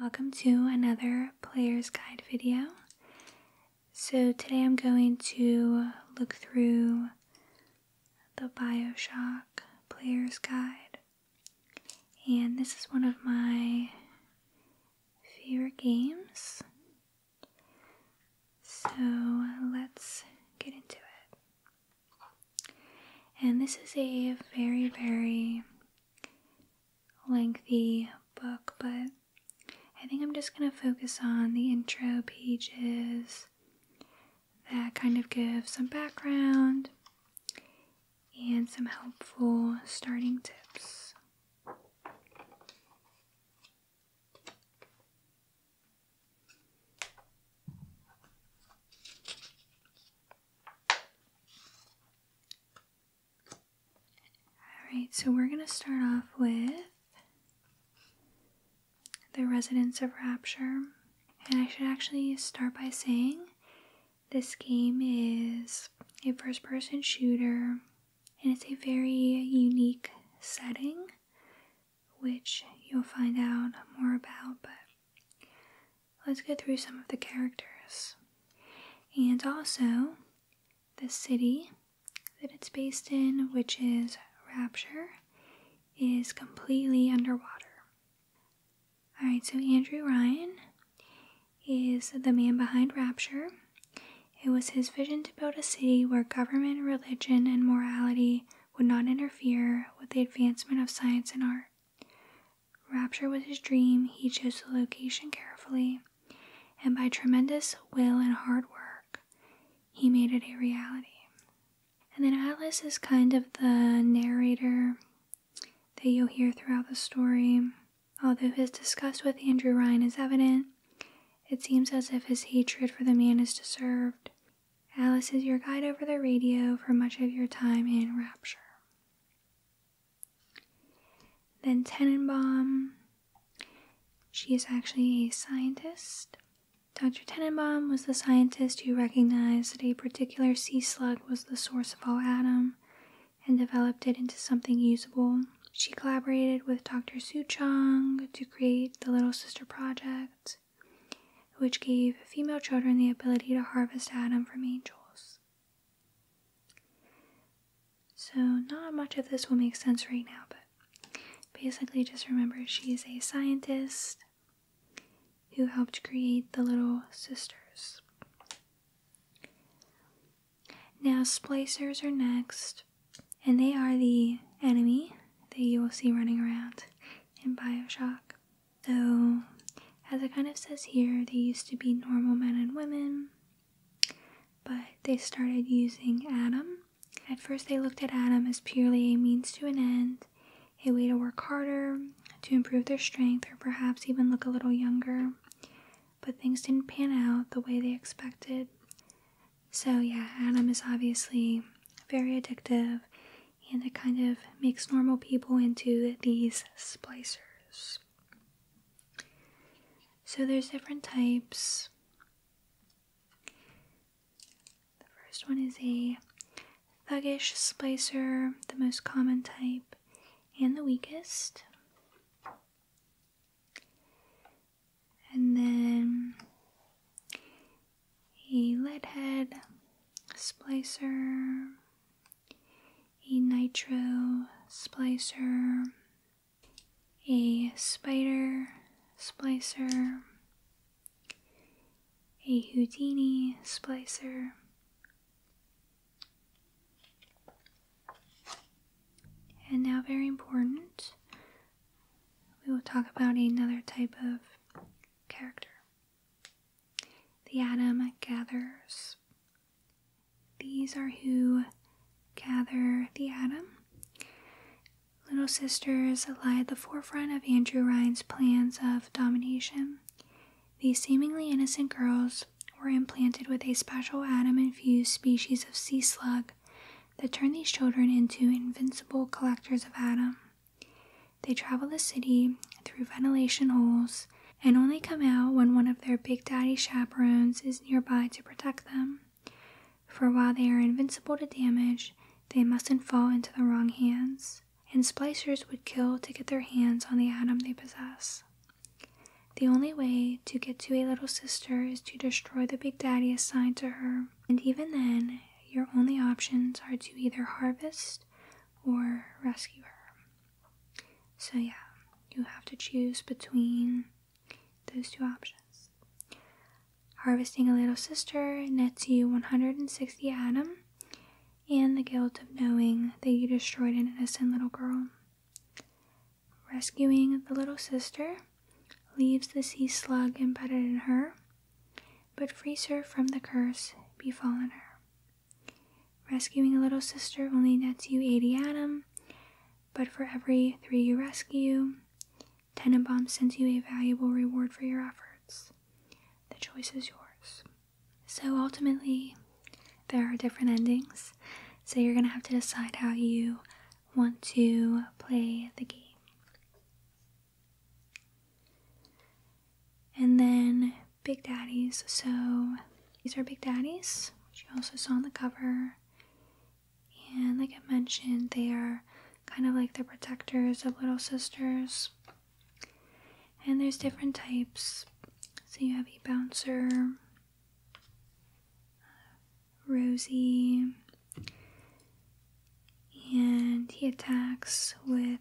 Welcome to another player's guide video. So today I'm going to look through the Bioshock player's guide. And this is one of my favorite games. So let's get into it. And this is a very, very lengthy book, but I think I'm just going to focus on the intro pages that kind of give some background and some helpful starting tips. Alright, so we're going to start off with Residents of Rapture. And I should actually start by saying this game is a first person shooter and it's a very unique setting, which you'll find out more about. But let's go through some of the characters. And also, the city that it's based in, which is Rapture, is completely underwater. Alright, so Andrew Ryan is the man behind Rapture. It was his vision to build a city where government, religion, and morality would not interfere with the advancement of science and art. Rapture was his dream, he chose the location carefully, and by tremendous will and hard work, he made it a reality. And then Atlas is kind of the narrator that you'll hear throughout the story. Although his disgust with Andrew Ryan is evident, it seems as if his hatred for the man is deserved. Atlas is your guide over the radio for much of your time in Rapture. Then Tenenbaum. She is actually a scientist. Dr. Tenenbaum was the scientist who recognized that a particular sea slug was the source of all Adam and developed it into something usable. She collaborated with Dr. Suchong to create the Little Sister Project, which gave female children the ability to harvest Adam from angels. So, not much of this will make sense right now, but basically, just remember she is a scientist who helped create the Little Sisters. Now, splicers are next, and they are the enemy that you will see running around in Bioshock. So, as it kind of says here, they used to be normal men and women, but they started using Adam. At first, they looked at Adam as purely a means to an end, a way to work harder, to improve their strength, or perhaps even look a little younger. But things didn't pan out the way they expected. So, yeah, Adam is obviously very addictive and it kind of makes normal people into these splicers. So there's different types. The first one is a thuggish splicer, the most common type and the weakest. And then a leadhead splicer a nitro splicer, a spider splicer, a Houdini splicer, and now, very important, we will talk about another type of character the Adam Gatherers. These are who gather the Adam. Little sisters lie at the forefront of Andrew Ryan's plans of domination. These seemingly innocent girls were implanted with a special Adam infused species of sea slug that turned these children into invincible collectors of Adam. They travel the city through ventilation holes and only come out when one of their Big Daddy chaperones is nearby to protect them. For while they are invincible to damage, they mustn't fall into the wrong hands, and splicers would kill to get their hands on the Adam they possess. The only way to get to a little sister is to destroy the Big Daddy assigned to her, and even then, your only options are to either harvest or rescue her. So, yeah, you have to choose between those two options. Harvesting a little sister nets you 160 Adam and the guilt of knowing that you destroyed an innocent little girl. Rescuing the little sister leaves the sea slug embedded in her, but frees her from the curse befallen her. Rescuing a little sister only nets you 80 Adam, but for every three you rescue, Tenenbaum sends you a valuable reward for your efforts. The choice is yours. So ultimately, there are different endings, so you're going to have to decide how you want to play the game. And then Big Daddies. So these are Big Daddies, which you also saw on the cover. And like I mentioned, they are kind of like the protectors of little sisters. And there's different types. So you have a bouncer, Rosie, and he attacks with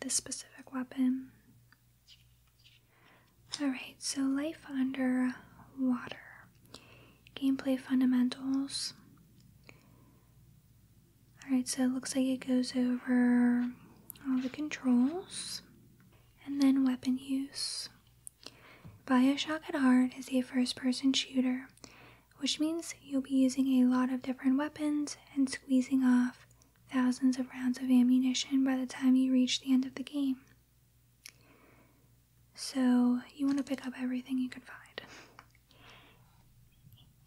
this specific weapon. Alright, so life under water. Gameplay fundamentals. Alright, so it looks like it goes over all the controls and then weapon use. Bioshock at Heart is a first person shooter, which means you'll be using a lot of different weapons and squeezing off thousands of rounds of ammunition by the time you reach the end of the game. So, you want to pick up everything you can find.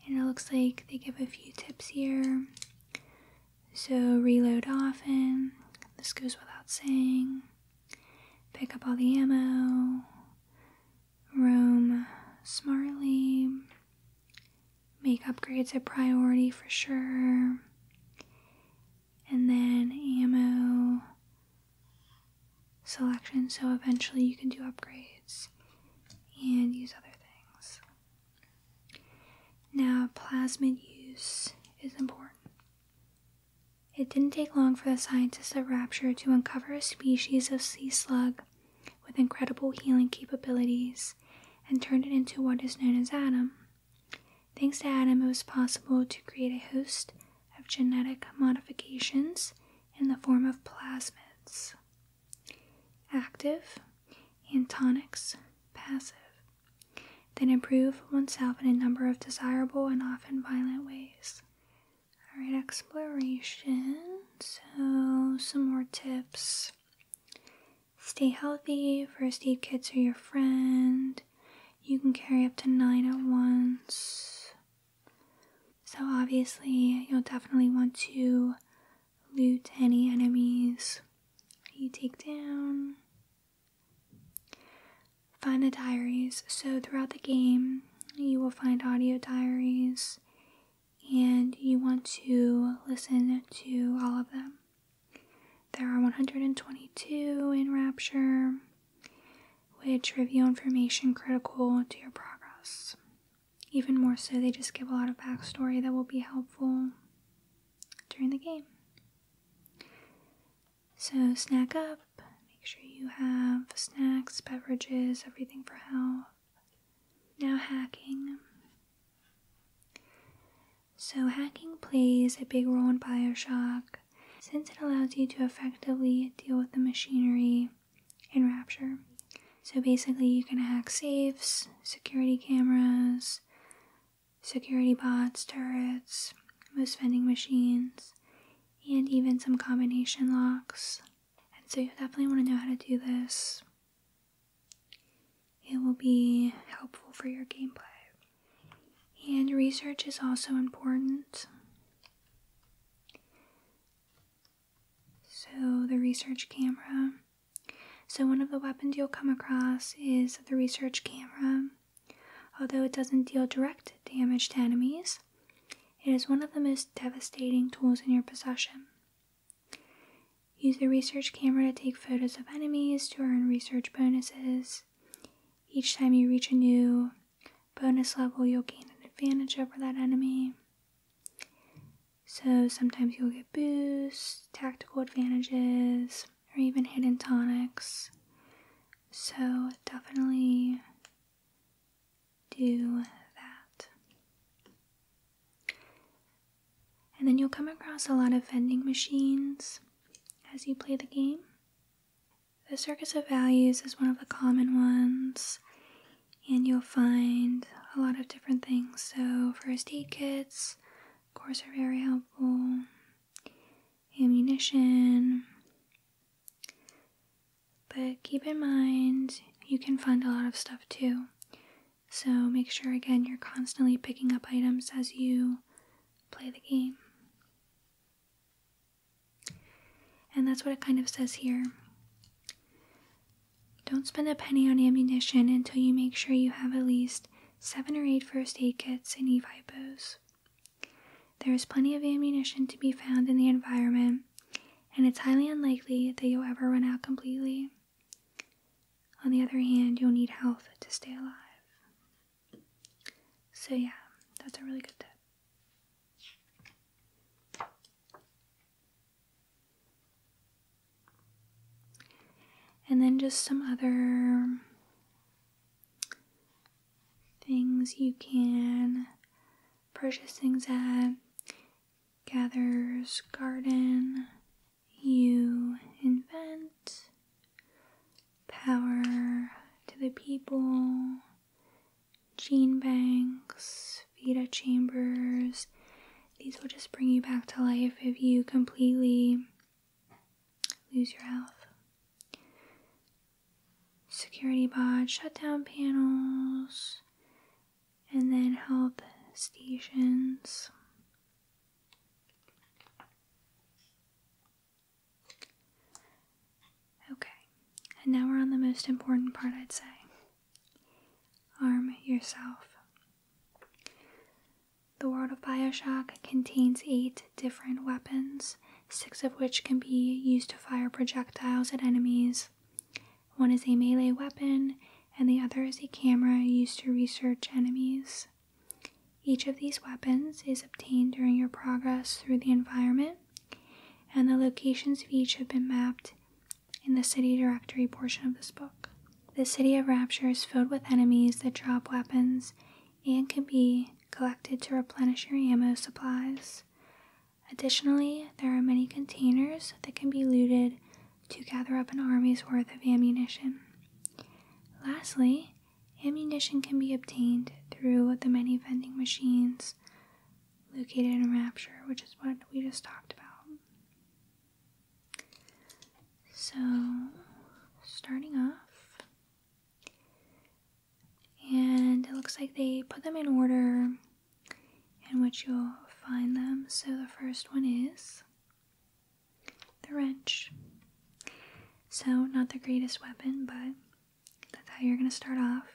And it looks like they give a few tips here. So, reload often. This goes without saying. Pick up all the ammo. Roam smartly. Make upgrades a priority for sure. And then ammo selection so eventually you can do upgrades and use other things. Now, plasmid use is important. It didn't take long for the scientists at Rapture to uncover a species of sea slug with incredible healing capabilities and turn it into what is known as Adam. Thanks to Adam, it was possible to create a host of genetic modifications in the form of plasmids. Active, and tonics, passive. Then improve oneself in a number of desirable and often violent ways. Alright, exploration. So, some more tips. Stay healthy. First aid kits are your friend. You can carry up to nine at once. So, obviously, you'll definitely want to loot any enemies you take down. Find the diaries. So, throughout the game, you will find audio diaries, and you want to listen to all of them. There are 122 in Rapture, which reveal information critical to your progress. Even more so, they just give a lot of backstory that will be helpful during the game. So, snack up, make sure you have snacks, beverages, everything for health. Now, hacking. So, hacking plays a big role in Bioshock since it allows you to effectively deal with the machinery in Rapture. So basically, you can hack safes, security cameras, security bots, turrets, most vending machines, and even some combination locks. And so you definitely want to know how to do this. It will be helpful for your gameplay. And research is also important. So, the research camera. So, one of the weapons you'll come across is the research camera. Although it doesn't deal direct damage to enemies, it is one of the most devastating tools in your possession. Use the research camera to take photos of enemies to earn research bonuses, Each time you reach a new bonus level, you'll gain an advantage over that enemy. So sometimes you'll get boosts, tactical advantages, or even hidden tonics. So definitely do that. And then you'll come across a lot of vending machines as you play the game. The Circus of Values is one of the common ones, and you'll find a lot of different things. So, first aid kits, of course, are very helpful, ammunition. But keep in mind, you can find a lot of stuff too. So, make sure again you're constantly picking up items as you play the game. And that's what it kind of says here. Don't spend a penny on ammunition until you make sure you have at least seven or eight first aid kits and Eve hypos. There is plenty of ammunition to be found in the environment, and it's highly unlikely that you'll ever run out completely. On the other hand, you'll need health to stay alive. So, yeah, that's a really good tip. And then just some other things you can purchase things at Gatherer's Garden. You invent power to the people, gene banks, Vita chambers. These will just bring you back to life if you completely lose your health security bots, shutdown panels, and then health stations. Okay, and now we're on the most important part, I'd say arm yourself. The world of Bioshock contains eight different weapons, six of which can be used to fire projectiles at enemies. One is a melee weapon, and the other is a camera used to research enemies. Each of these weapons is obtained during your progress through the environment, and the locations of each have been mapped in the city directory portion of this book. The City of Rapture is filled with enemies that drop weapons and can be collected to replenish your ammo supplies. Additionally, there are many containers that can be looted to gather up an army's worth of ammunition. Lastly, ammunition can be obtained through the many vending machines located in Rapture, which is what we just talked about. So, starting off, and it looks like they put them in order in which you'll find them. So, the first one is the wrench. So, not the greatest weapon, but that's how you're going to start off.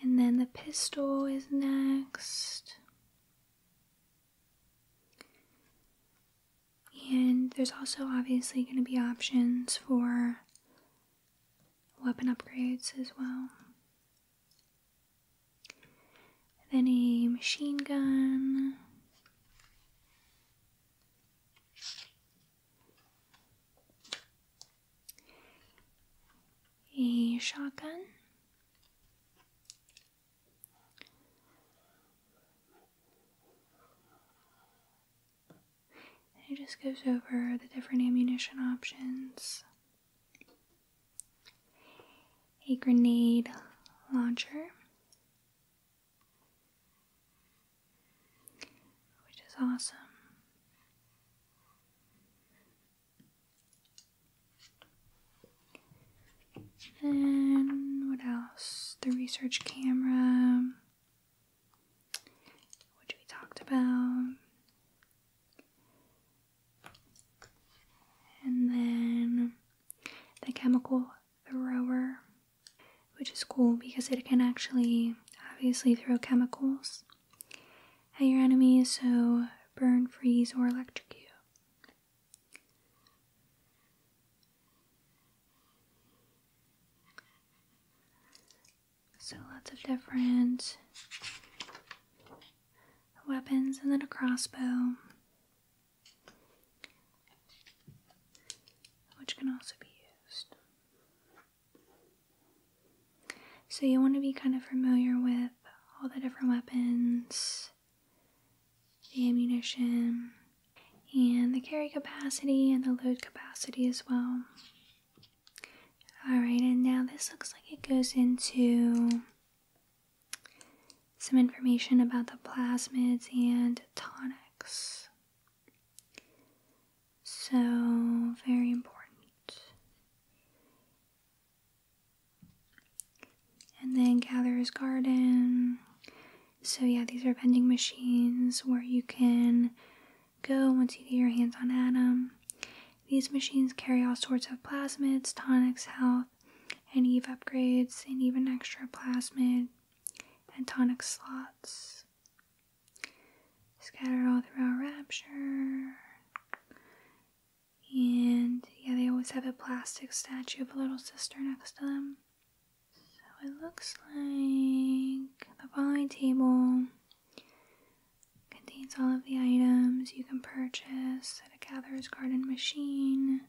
And then the pistol is next. And there's also obviously going to be options for weapon upgrades as well. Then a machine gun. a shotgun. it just goes over the different ammunition options. A grenade launcher, which is awesome. And what else? The research camera, which we talked about. And then the chemical which is cool because it can actually obviously throw chemicals at your enemies, so burn, freeze, or electrocute. So lots of different weapons, and then a crossbow, which can also be used. So you want to be kind of familiar with all the different weapons, the ammunition, and the carry capacity and the load capacity as well. Alright, and now this looks like it goes into some information about the plasmids and tonics. So, very important. And then Gatherer's Garden. So, yeah, these are vending machines where you can go once you get your hands on Adam. These machines carry all sorts of plasmids, tonics, health, and Eve upgrades, and even extra plasmid and tonic slots. Scattered all throughout Rapture. And yeah, they always have a plastic statue of a little sister next to them. It looks like the following table contains all of the items you can purchase at a Gatherer's Garden machine.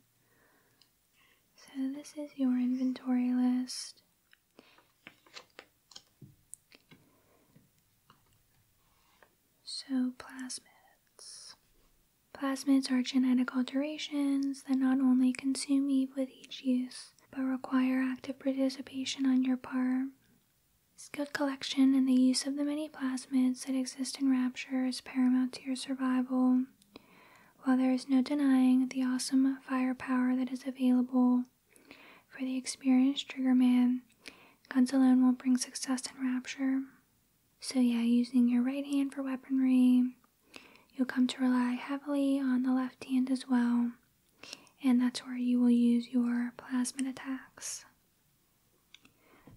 So this is your inventory list. So plasmids. Plasmids are genetic alterations that not only consume Eve with each use, but require active participation on your part. Skilled collection and the use of the many plasmids that exist in Rapture is paramount to your survival. While there is no denying the awesome firepower that is available for the experienced triggerman, guns alone won't bring success in Rapture. So, yeah, using your right hand for weaponry, you'll come to rely heavily on the left hand as well, and that's where you will use your plasmid attacks.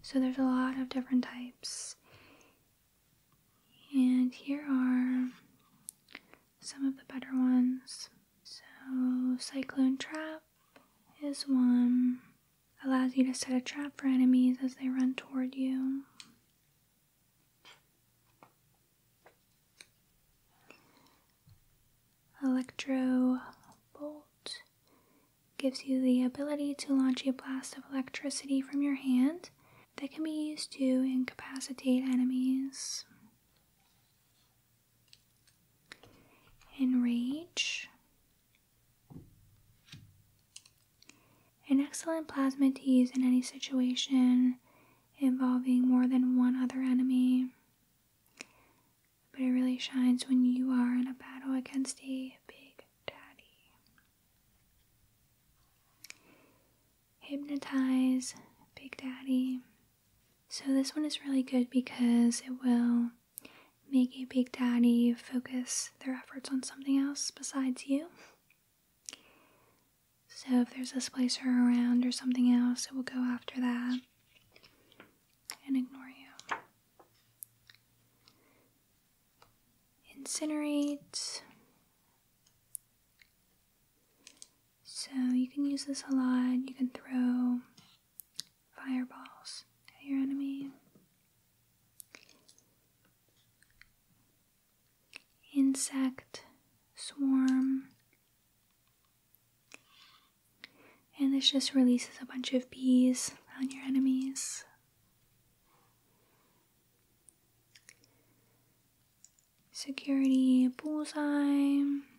So, there's a lot of different types, and here are some of the better ones. So, Cyclone Trap is one, allows you to set a trap for enemies as they run toward you. Electro gives you the ability to launch a blast of electricity from your hand that can be used to incapacitate enemies. Enrage. An excellent plasmid to use in any situation involving more than one other enemy but it really shines when you are in a battle against a big daddy. Hypnotize Big Daddy. So, this one is really good because it will make a Big Daddy focus their efforts on something else besides you. So, if there's a splicer around or something else, it will go after that and ignore you. Incinerate. So you can use this a lot. You can throw fireballs at your enemy. Insect swarm. And this just releases a bunch of bees on your enemies. Security bullseye.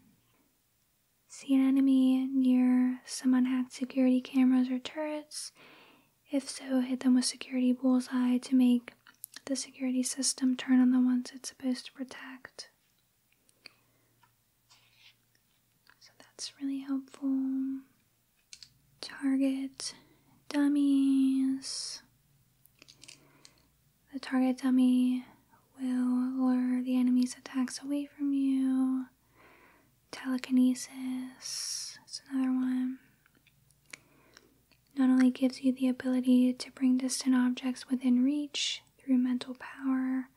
See an enemy near some unhacked security cameras or turrets. If so, hit them with security bullseye to make the security system turn on the ones it's supposed to protect. So that's really helpful. Target dummies. The target dummy will lure the enemy's attacks away from you. Telekinesis is another one. Not only gives you the ability to bring distant objects within reach through mental power,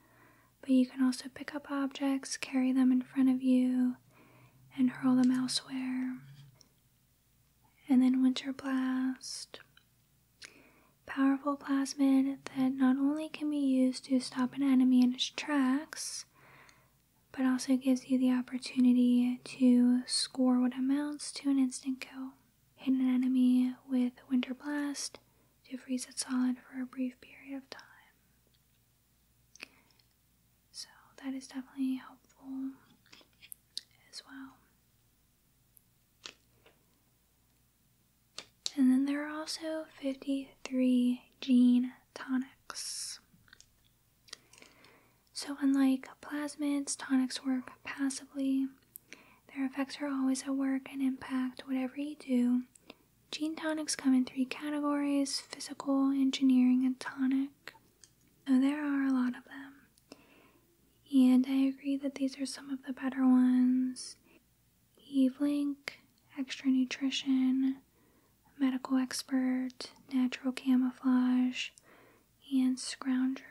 but you can also pick up objects, carry them in front of you, and hurl them elsewhere. And then Winter Blast. powerful plasmid that not only can be used to stop an enemy in its tracks, but also gives you the opportunity to score what amounts to an instant kill. Hit an enemy with Winter Blast to freeze it solid for a brief period of time. So that is definitely helpful as well. And then there are also 53 gene tonics. So, unlike plasmids, tonics work passively. Their effects are always at work and impact whatever you do. Gene tonics come in three categories physical, engineering, and tonic. So, there are a lot of them. And I agree that these are some of the better ones. Eve Link, Extra Nutrition, Medical Expert, Natural Camouflage, and Scrounger.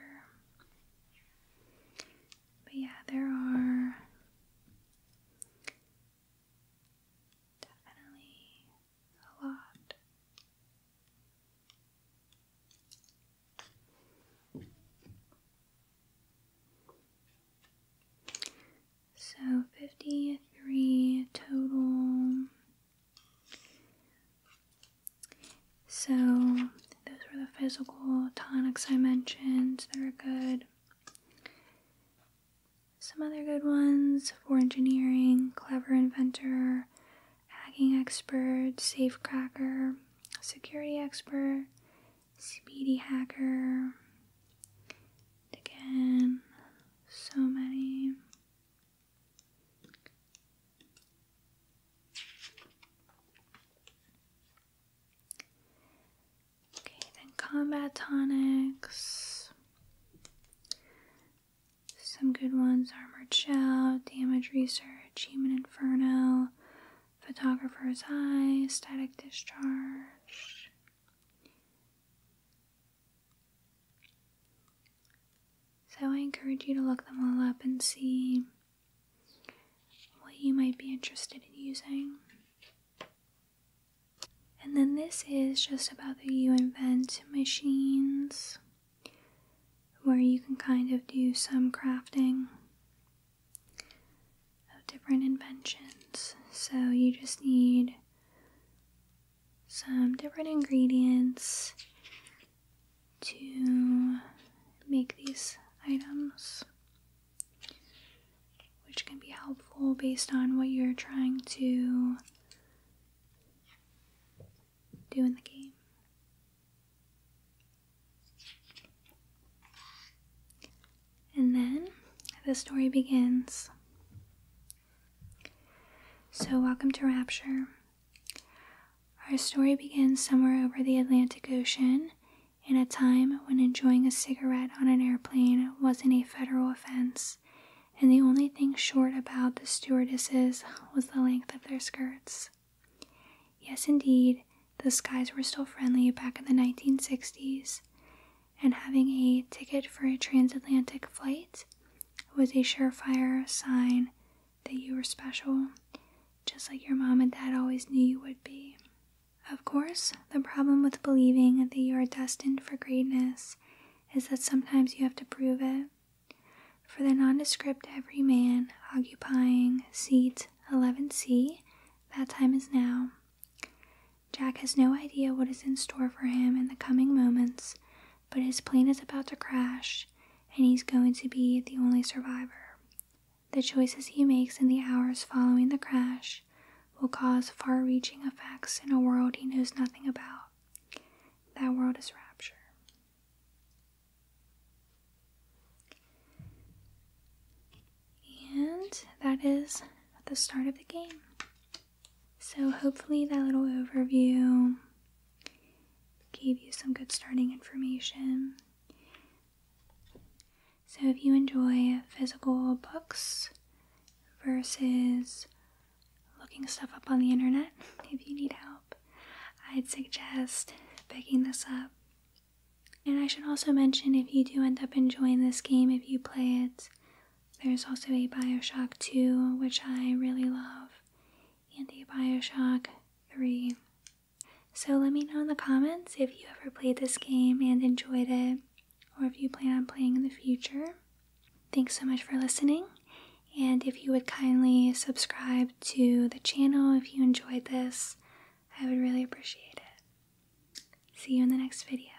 But yeah, there are definitely a lot. So 53 total. So those were the physical tonics I mentioned that are good. Some other good ones for engineering, clever inventor, hacking expert, safe cracker, security expert, speedy hacker. Again, so many. Okay, then combat tonics. Some good ones Armored Shell, Damage Research, Human Inferno, Photographer's Eye, Static Discharge. So I encourage you to look them all up and see what you might be interested in using. And then this is just about the You Invent machines, where you can kind of do some crafting of different inventions. So you just need some different ingredients to make these items, which can be helpful based on what you're trying to do in the game. And then the story begins. So, welcome to Rapture. Our story begins somewhere over the Atlantic Ocean in a time when enjoying a cigarette on an airplane wasn't a federal offense, and the only thing short about the stewardesses was the length of their skirts. Yes, indeed, the skies were still friendly back in the 1960s, and having a ticket for a transatlantic flight was a surefire sign that you were special, just like your mom and dad always knew you would be. Of course, the problem with believing that you are destined for greatness is that sometimes you have to prove it. For the nondescript everyman occupying seat 11C, that time is now. Jack has no idea what is in store for him in the coming moments, but his plane is about to crash, and he's going to be the only survivor. The choices he makes in the hours following the crash will cause far reaching effects in a world he knows nothing about. That world is rapture. And that is the start of the game. So, hopefully, that little overview gave you some good starting information. So, if you enjoy physical books versus looking stuff up on the internet, if you need help, I'd suggest picking this up. And I should also mention if you do end up enjoying this game, if you play it, there's also a Bioshock 2, which I really love, and a Bioshock 3. So let me know in the comments if you ever played this game and enjoyed it, or if you plan on playing in the future. Thanks so much for listening, and if you would kindly subscribe to the channel if you enjoyed this, I would really appreciate it. See you in the next video.